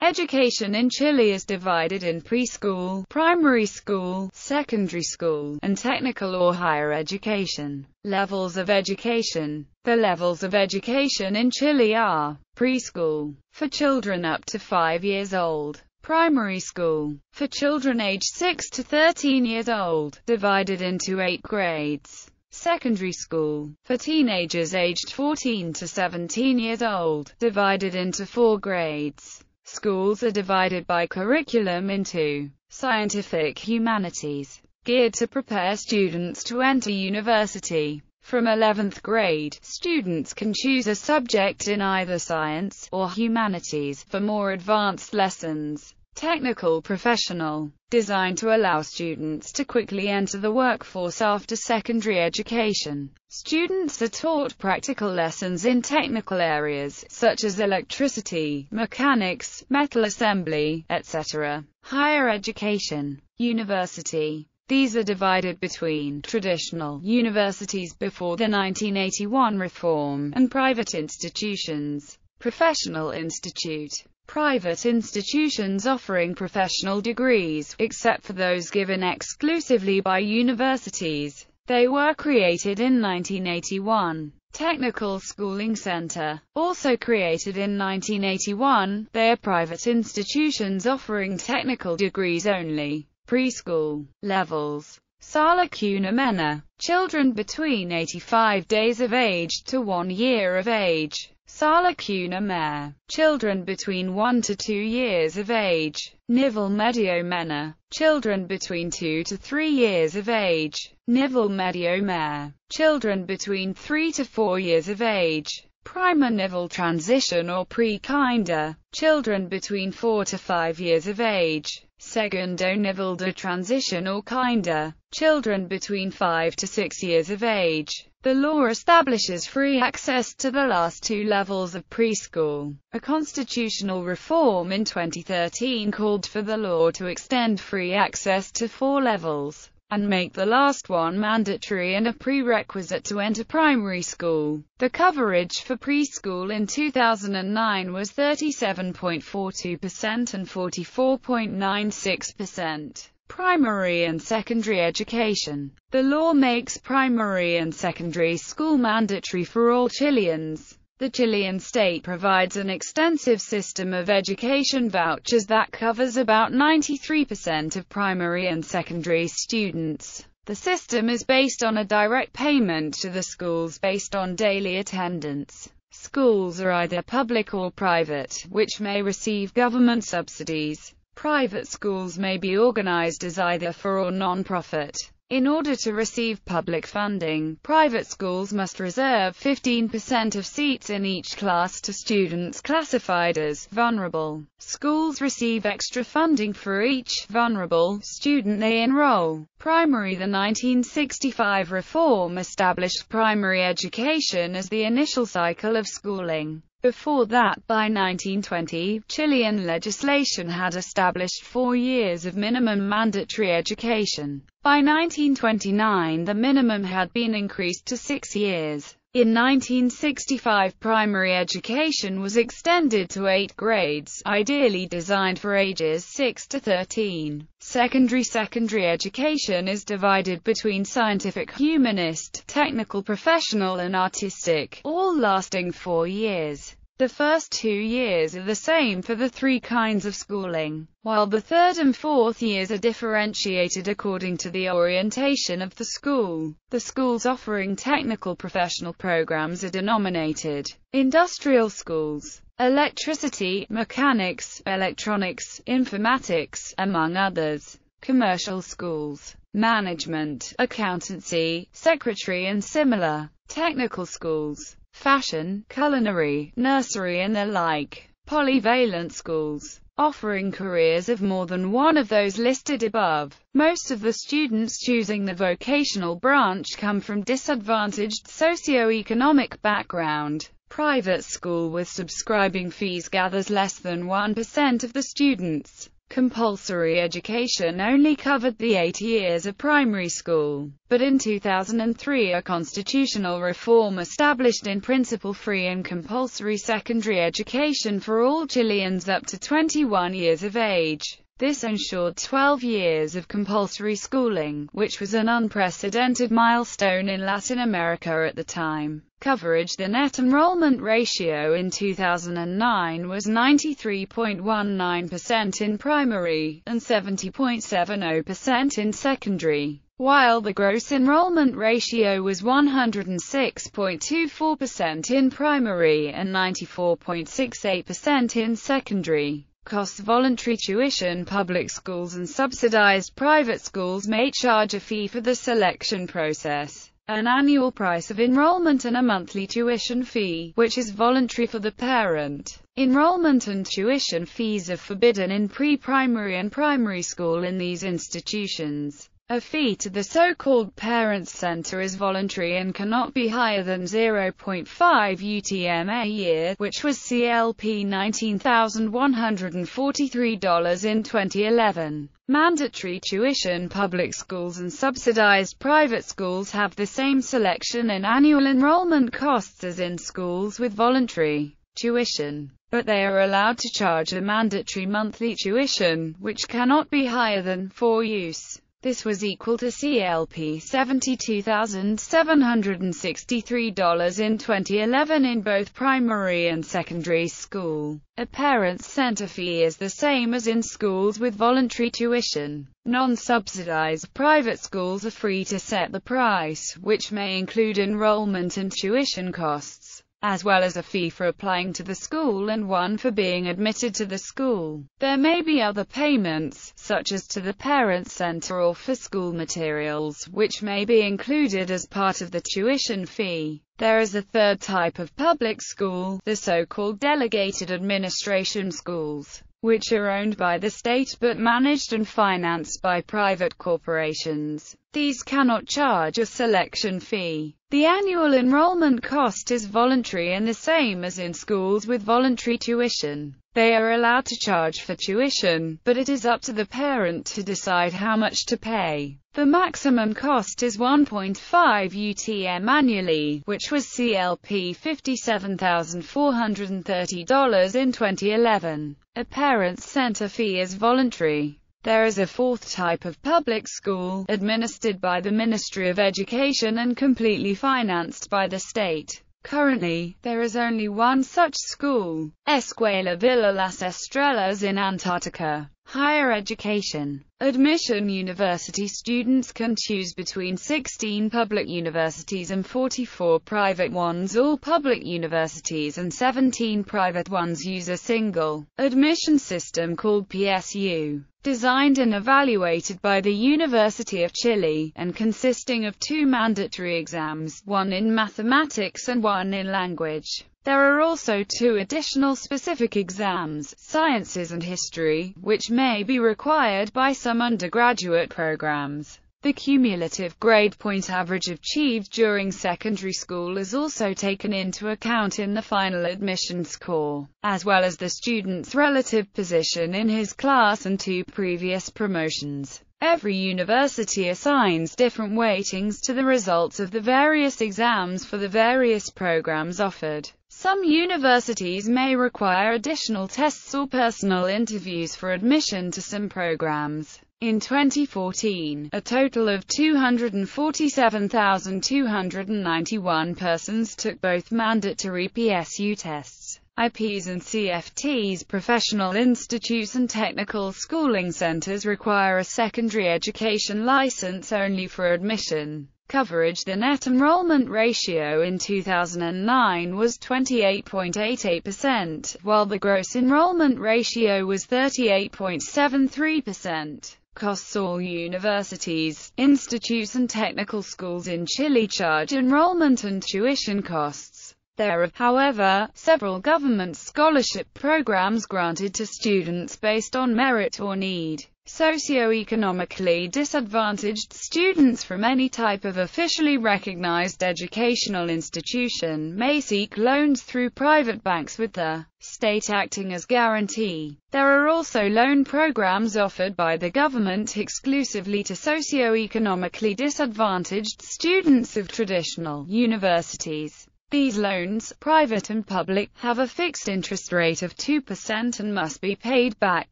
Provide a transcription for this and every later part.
Education in Chile is divided in preschool, primary school, secondary school, and technical or higher education. Levels of education The levels of education in Chile are preschool, for children up to 5 years old, primary school, for children aged 6 to 13 years old, divided into 8 grades, secondary school, for teenagers aged 14 to 17 years old, divided into 4 grades. Schools are divided by curriculum into scientific humanities, geared to prepare students to enter university. From 11th grade, students can choose a subject in either science or humanities for more advanced lessons. Technical professional, designed to allow students to quickly enter the workforce after secondary education. Students are taught practical lessons in technical areas, such as electricity, mechanics, metal assembly, etc. Higher education, university. These are divided between traditional universities before the 1981 reform and private institutions. Professional institute private institutions offering professional degrees, except for those given exclusively by universities. They were created in 1981. Technical Schooling Center, also created in 1981, they are private institutions offering technical degrees only. Preschool levels. Sala Cuna Menor, children between 85 days of age to 1 year of age. Sala Cuna Mayor, children between 1 to 2 years of age. Nivel Medio Menor, children between 2 to 3 years of age. Nivel Medio Mayor, children between 3 to 4 years of age. Primer Nivel Transition or Pre-Kinder, children between 4 to 5 years of age. Segundo Nivel de Transition or Kinder, children between 5 to 6 years of age. The law establishes free access to the last two levels of preschool. A constitutional reform in 2013 called for the law to extend free access to four levels, and make the last one mandatory and a prerequisite to enter primary school. The coverage for preschool in 2009 was 37.42% and 44.96% primary and secondary education. The law makes primary and secondary school mandatory for all Chileans. The Chilean state provides an extensive system of education vouchers that covers about 93% of primary and secondary students. The system is based on a direct payment to the schools based on daily attendance. Schools are either public or private, which may receive government subsidies. Private schools may be organized as either for or non-profit. In order to receive public funding, private schools must reserve 15% of seats in each class to students classified as vulnerable. Schools receive extra funding for each vulnerable student they enroll. Primary The 1965 reform established primary education as the initial cycle of schooling. Before that, by 1920, Chilean legislation had established four years of minimum mandatory education. By 1929 the minimum had been increased to six years. In 1965 primary education was extended to eight grades, ideally designed for ages 6 to 13. Secondary Secondary education is divided between scientific, humanist, technical professional and artistic, all lasting four years. The first two years are the same for the three kinds of schooling, while the third and fourth years are differentiated according to the orientation of the school. The schools offering technical professional programs are denominated industrial schools, electricity, mechanics, electronics, informatics, among others, commercial schools, management, accountancy, secretary and similar, technical schools fashion, culinary, nursery and the like. Polyvalent schools offering careers of more than one of those listed above. Most of the students choosing the vocational branch come from disadvantaged socio-economic background. Private school with subscribing fees gathers less than 1% of the students. Compulsory education only covered the eight years of primary school, but in 2003 a constitutional reform established in principle free and compulsory secondary education for all Chileans up to 21 years of age. This ensured 12 years of compulsory schooling, which was an unprecedented milestone in Latin America at the time. Coverage The net enrollment ratio in 2009 was 93.19% in primary, and 70.70% in secondary, while the gross enrollment ratio was 106.24% in primary and 94.68% in secondary costs voluntary tuition public schools and subsidized private schools may charge a fee for the selection process, an annual price of enrollment and a monthly tuition fee, which is voluntary for the parent. Enrollment and tuition fees are forbidden in pre-primary and primary school in these institutions. A fee to the so-called Parents Center is voluntary and cannot be higher than 0.5 UTM a year, which was CLP $19,143 in 2011. Mandatory tuition Public schools and subsidized private schools have the same selection and annual enrollment costs as in schools with voluntary tuition, but they are allowed to charge a mandatory monthly tuition, which cannot be higher than for use. This was equal to CLP $72,763 in 2011 in both primary and secondary school. A parent's center fee is the same as in schools with voluntary tuition. Non-subsidized private schools are free to set the price, which may include enrollment and tuition costs as well as a fee for applying to the school and one for being admitted to the school. There may be other payments, such as to the parent center or for school materials, which may be included as part of the tuition fee. There is a third type of public school, the so-called delegated administration schools which are owned by the state but managed and financed by private corporations. These cannot charge a selection fee. The annual enrollment cost is voluntary and the same as in schools with voluntary tuition. They are allowed to charge for tuition, but it is up to the parent to decide how much to pay. The maximum cost is 1.5 UTM annually, which was CLP $57,430 in 2011. A parent's center fee is voluntary. There is a fourth type of public school, administered by the Ministry of Education and completely financed by the state. Currently, there is only one such school, Escuela Villa Las Estrellas in Antarctica. Higher education. Admission University students can choose between 16 public universities and 44 private ones. All public universities and 17 private ones use a single admission system called PSU, designed and evaluated by the University of Chile, and consisting of two mandatory exams, one in mathematics and one in language. There are also two additional specific exams, sciences and history, which may be required by some undergraduate programs. The cumulative grade point average achieved during secondary school is also taken into account in the final admission score, as well as the student's relative position in his class and two previous promotions. Every university assigns different weightings to the results of the various exams for the various programs offered. Some universities may require additional tests or personal interviews for admission to some programs. In 2014, a total of 247,291 persons took both mandatory PSU tests. IPs and CFTs professional institutes and technical schooling centers require a secondary education license only for admission coverage the net enrollment ratio in 2009 was 28.88%, while the gross enrollment ratio was 38.73%. Costs all universities, institutes and technical schools in Chile charge enrollment and tuition costs. There are, however, several government scholarship programs granted to students based on merit or need. Socioeconomically disadvantaged students from any type of officially recognized educational institution may seek loans through private banks with the state acting as guarantee. There are also loan programs offered by the government exclusively to socio-economically disadvantaged students of traditional universities. These loans, private and public, have a fixed interest rate of 2% and must be paid back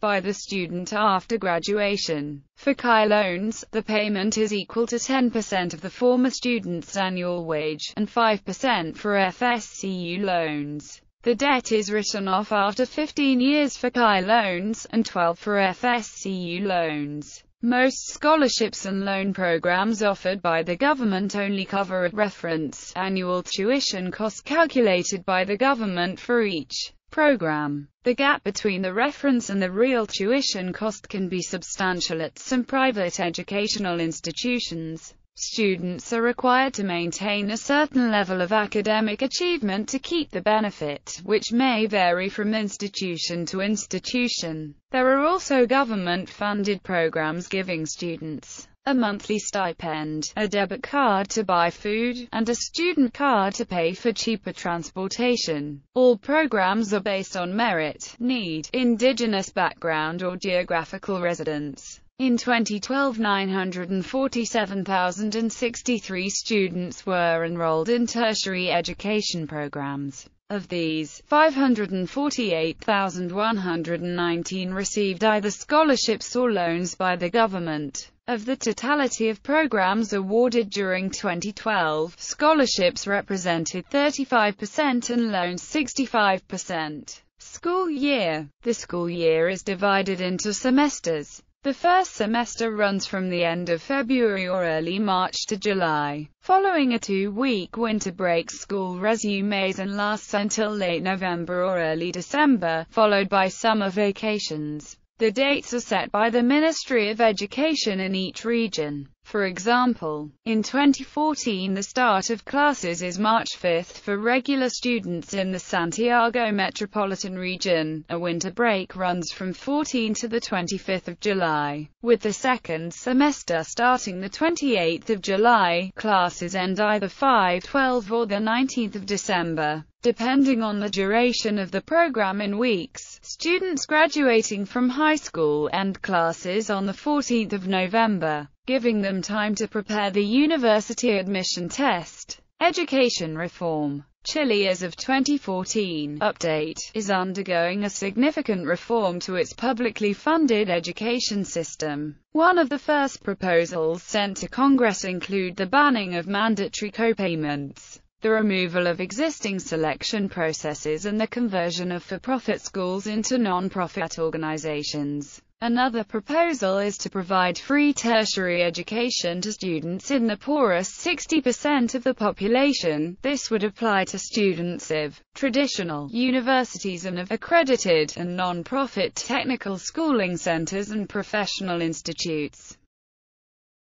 by the student after graduation. For CAE loans, the payment is equal to 10% of the former student's annual wage, and 5% for FSCU loans. The debt is written off after 15 years for CAE loans, and 12 for FSCU loans. Most scholarships and loan programs offered by the government only cover a reference annual tuition cost calculated by the government for each program. The gap between the reference and the real tuition cost can be substantial at some private educational institutions. Students are required to maintain a certain level of academic achievement to keep the benefit, which may vary from institution to institution. There are also government-funded programs giving students a monthly stipend, a debit card to buy food, and a student card to pay for cheaper transportation. All programs are based on merit, need, indigenous background or geographical residence. In 2012 947,063 students were enrolled in tertiary education programs. Of these, 548,119 received either scholarships or loans by the government. Of the totality of programs awarded during 2012, scholarships represented 35% and loans 65%. School year. The school year is divided into semesters. The first semester runs from the end of February or early March to July, following a two-week winter break school resumes and lasts until late November or early December, followed by summer vacations. The dates are set by the Ministry of Education in each region. For example, in 2014 the start of classes is March 5 for regular students in the Santiago metropolitan region. A winter break runs from 14 to the 25th of July, with the second semester starting the 28th of July. Classes end either 5-12 or the 19th of December, depending on the duration of the program in weeks. Students graduating from high school end classes on the 14th of November giving them time to prepare the university admission test. Education reform. Chile as of 2014 update is undergoing a significant reform to its publicly funded education system. One of the first proposals sent to Congress include the banning of mandatory co-payments, the removal of existing selection processes and the conversion of for-profit schools into non-profit organizations. Another proposal is to provide free tertiary education to students in the poorest 60% of the population. This would apply to students of traditional universities and of accredited and non-profit technical schooling centers and professional institutes.